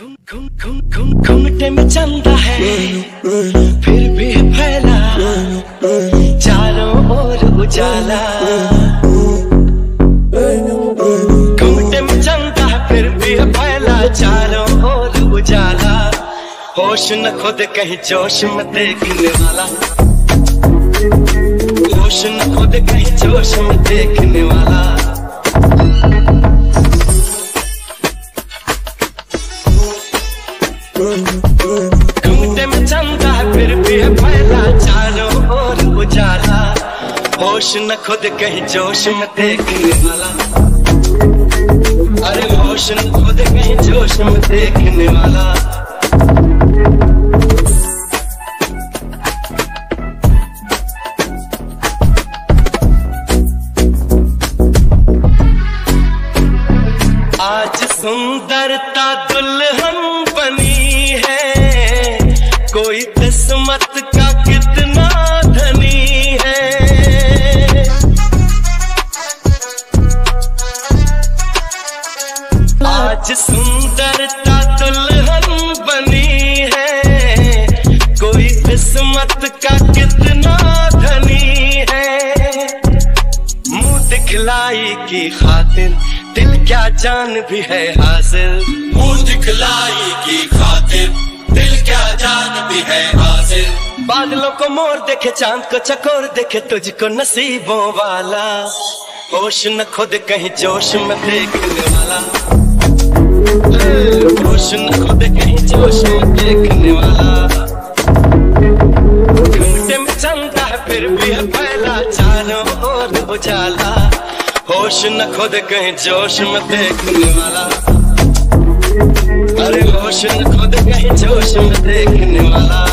घूमटे में चलता है। फिर भी फैला। चारों ओर उजाला। घूमटे में चलता है, फिर भी फैला। चारों ओर उजाला। होश न खुद कहीं, जोश में देखने वाला। होश न खुद कहीं, जोश में देखने वाला। घूमते फिर भी फैला चारों ओर उजाला। होश न खुद कहीं जोश में देखने वाला। अरे होश न खुद कहीं जोश में देखने वाला। आज सुंदरता दुल्हन बनी। किस्मत का कितना धनी है। आज सुंदरता दुल्हन बनी है। कोई किस्मत का कितना धनी है। मुँह दिखलाई की खातिर दिल क्या जान भी है हासिल मुँह दिखलाई की खातिर दिल क्या जान भी है बादलों को मोर देखे, चाँद को चकोर देखे, तुझको नसीबों वाला। होश न खुद कहीं, जोश में देखने वाला। होश न खुद कहीं, जोश में देखने वाला। घूमते में चलता है, फिर भी है फैला चारों ओर उजाला। होश न खुद कहीं, जोश में देखने वाला। अरे होश न खुद कहीं, जोश में देखने वाला।